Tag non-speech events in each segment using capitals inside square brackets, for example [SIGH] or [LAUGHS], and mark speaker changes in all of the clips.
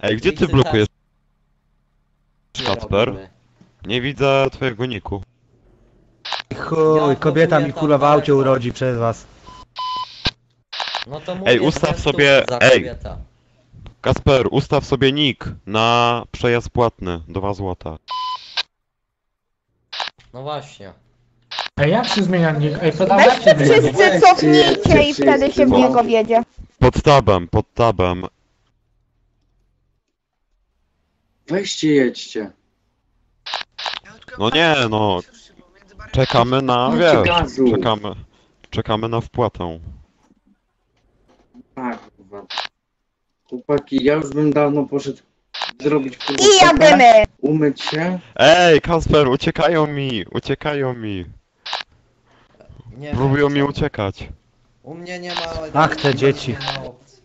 Speaker 1: Ej, gdzie ty blokujesz,
Speaker 2: nie
Speaker 1: Kacper?
Speaker 2: robimy.
Speaker 1: Nie widzę twojego niku.
Speaker 3: Chuj, kobieta mi kurwa w
Speaker 2: tam
Speaker 3: aucie
Speaker 2: daleko.
Speaker 3: urodzi przez was.
Speaker 2: No to
Speaker 1: Ej,
Speaker 2: mówię,
Speaker 1: ustaw
Speaker 2: dwie
Speaker 1: sobie-
Speaker 2: za
Speaker 1: ej.
Speaker 2: kobieta.
Speaker 1: Kasper, ustaw sobie nick na przejazd płatny, 2 złota.
Speaker 2: No właśnie.
Speaker 4: Ej, jak się zmienia nick? Ej,
Speaker 5: Weźcie
Speaker 4: podawajcie mi nick.
Speaker 5: wszyscy cofnijcie i wtedy się w niego wiedzie.
Speaker 1: Pod tabem, pod tabem.
Speaker 6: Weźcie, jedźcie.
Speaker 1: No nie, no. Czekamy na,
Speaker 6: Macie
Speaker 1: wiesz,
Speaker 6: gazu.
Speaker 1: czekamy, czekamy na wpłatę.
Speaker 6: Tak, kurwa. Chłopaki, ja już bym dawno poszedł zrobić kurwa
Speaker 5: I
Speaker 6: kawę,
Speaker 5: jadymy!
Speaker 6: umyć się.
Speaker 1: Ej, Kasper, uciekają mi, uciekają mi.
Speaker 2: Nie
Speaker 1: Próbują
Speaker 2: wiem,
Speaker 1: mi uciekać.
Speaker 2: U mnie nie ma...
Speaker 3: Ach, te dzieci.
Speaker 2: Ma opcji.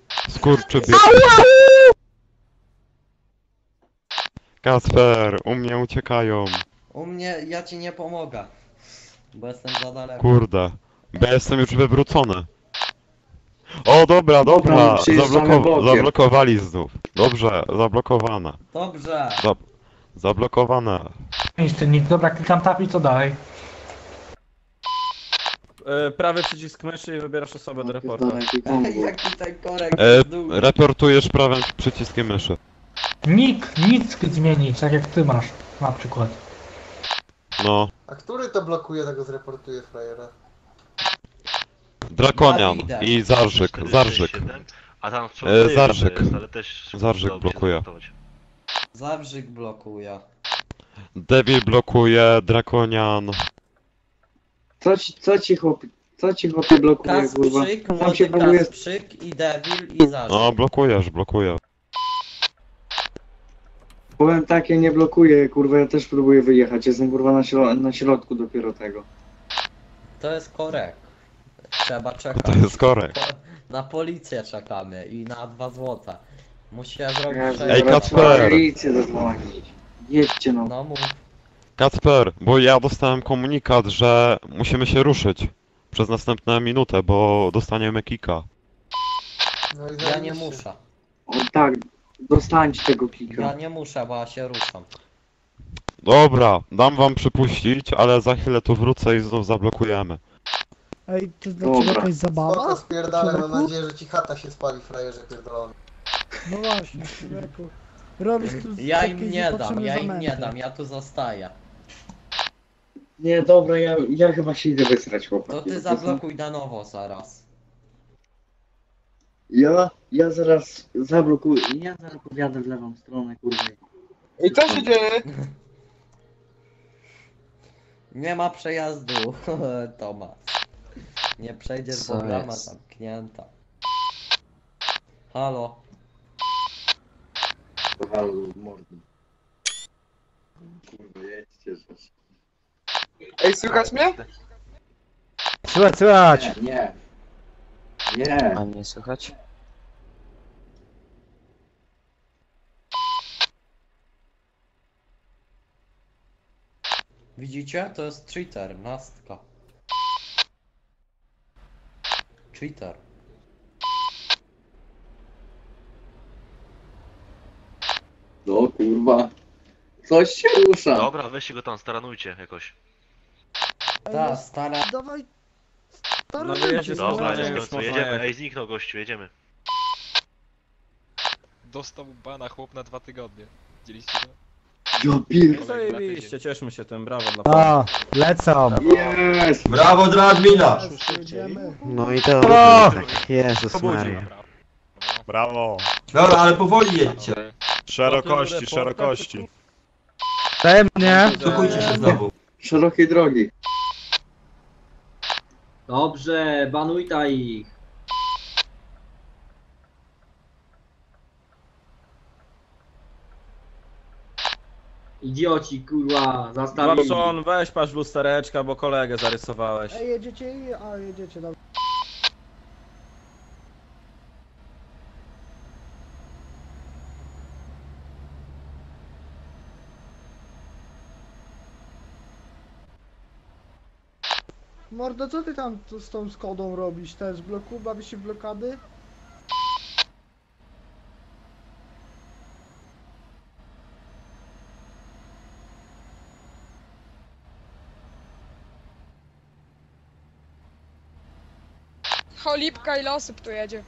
Speaker 1: Kasper, u mnie uciekają.
Speaker 2: U mnie, ja ci nie pomogę. Bo jestem za daleko.
Speaker 1: Kurde. Bo ja jestem już wywrócony. O, dobra, dobra.
Speaker 6: Przyjeżdżamy
Speaker 1: Zabloko zablokowali znów. Dobrze, zablokowane.
Speaker 2: Dobrze.
Speaker 1: Zablokowane.
Speaker 4: Jest ten nick. Dobra, klikam tap i co dalej?
Speaker 7: E, prawy przycisk myszy i wybierasz osobę do reportu.
Speaker 6: Pierdolę, [LAUGHS] jaki
Speaker 2: ten korek
Speaker 1: E, reportujesz prawym przyciskiem myszy.
Speaker 4: Nick, nick zmienić, tak jak ty masz, na przykład.
Speaker 1: No.
Speaker 8: A który to blokuje, tego zreportuje frajera?
Speaker 1: Drakonian
Speaker 2: Dawida.
Speaker 1: i Zarżyk. Zarżyk.
Speaker 9: A tam w
Speaker 1: E, Zarżyk.
Speaker 9: Jest, ale też
Speaker 1: Zarżyk
Speaker 9: się
Speaker 1: blokuje.
Speaker 9: zmontować.
Speaker 2: Zabrzyk blokuje.
Speaker 1: Devil blokuje, Drakonian.
Speaker 6: Co ci, co ci chłopie, co ci chłopie blokuje, kurwa?
Speaker 2: Kasprzyk,
Speaker 6: się
Speaker 2: młody
Speaker 6: próbuje...
Speaker 2: Kasprzyk i Devil i Zabrzyk.
Speaker 1: No, blokujesz, blokujesz.
Speaker 6: Powiem tak, ja nie blokuję, kurwa, ja też próbuję wyjechać. Jestem kurwa na, śro na środku dopiero tego.
Speaker 2: To jest korek. Trzeba
Speaker 1: To
Speaker 2: czekać.
Speaker 1: jest korek.
Speaker 2: Na policję czekamy i na dwa złota. Muszę zrobić
Speaker 6: Ja
Speaker 2: przejazd.
Speaker 1: Ej,
Speaker 6: zaraz
Speaker 1: Kacper!
Speaker 6: Policję zadzwonić. Jedźcie no.
Speaker 2: No mów.
Speaker 1: Kacper, bo ja dostałem komunikat, że musimy się ruszyć przez następną minutę, bo dostaniemy kika.
Speaker 8: No i
Speaker 2: Ja
Speaker 8: zajebiście.
Speaker 2: nie muszę.
Speaker 6: O tak, dostańcie tego
Speaker 2: Ja
Speaker 6: kika.
Speaker 2: nie muszę, bo ja się ruszam.
Speaker 1: Dobra, dam wam przypuścić, ale za chwilę tu wrócę i znów zablokujemy.
Speaker 10: Ej, to dla
Speaker 6: Dobra.
Speaker 10: ciebie jakaś
Speaker 8: Spoko,
Speaker 10: zabawa?
Speaker 8: spierdalaj, mam
Speaker 10: Człowieku?
Speaker 8: nadzieję, że ci chata się spali, frajerze pierdolony.
Speaker 10: No właśnie, człowieku. Robisz tu
Speaker 2: Ja
Speaker 10: takie
Speaker 2: im nie dam,
Speaker 10: niepotrzebne
Speaker 2: ja im nie dam, ja tu zostaję.
Speaker 6: Nie, dobra, ja, ja chyba się idę wysrać, chłopaki.
Speaker 2: To ty
Speaker 6: bo
Speaker 2: zablokuj na nowo zaraz.
Speaker 6: Ja, ja zaraz zablokuję, ja zaraz pojadę w lewą stronę, kurwa.
Speaker 8: I co się dzieje?
Speaker 2: Nie ma przejazdu, [LAUGHS] Tomasz. Nie przejdziesz, bo
Speaker 6: Co
Speaker 2: brama
Speaker 6: jest?
Speaker 2: zamknięta. Halo.
Speaker 6: Halo, mordy. Kurwa, jedźcie, że...
Speaker 8: Ej, słychać mnie?
Speaker 3: Słychać, słychać!
Speaker 6: Nie, nie. Nie.
Speaker 7: A mnie słychać?
Speaker 2: Widzicie? To jest cheater, nastka. Cheater.
Speaker 6: No kurwa. Coś się rusza.
Speaker 9: Dobra, weźcie go tam, staranujcie jakoś.
Speaker 2: Ta stara.
Speaker 10: Dawaj. Stary,
Speaker 7: No wyjeździe
Speaker 10: no,
Speaker 9: Dobra,
Speaker 7: Dobra,
Speaker 9: nie skończę, jedziemy. Ej, zniknął gościu, jedziemy.
Speaker 11: Dostał bana chłop na dwa tygodnie. Widzieliście to?
Speaker 6: Ja pier...
Speaker 7: No zajebiście, cieszmy się tym, brawo dla pana.
Speaker 3: O, lecą!
Speaker 6: Jest!
Speaker 8: Brawo dla admina!
Speaker 7: No i
Speaker 3: O!
Speaker 7: Jezus
Speaker 11: Maria.
Speaker 12: Brawo.
Speaker 8: Dobra, ale powoli jedźcie.
Speaker 12: Szerokości, szerokości.
Speaker 3: Wzajemnie!
Speaker 8: Spokójcie się znowu.
Speaker 6: Szerokiej drogi.
Speaker 7: Dobrze, banuj ta ich. Idioci, kurwa, zastawieni. Watson, weź patrz w lustereczka, bo kolegę zarysowałeś.
Speaker 10: Ej, jedziecie i... A, jedziecie, dobra. Mordo, co ty tam tu z tą Skodą robisz? Też bloku, bawisz się w blokady?
Speaker 13: Cholipka i losy tu jedzie.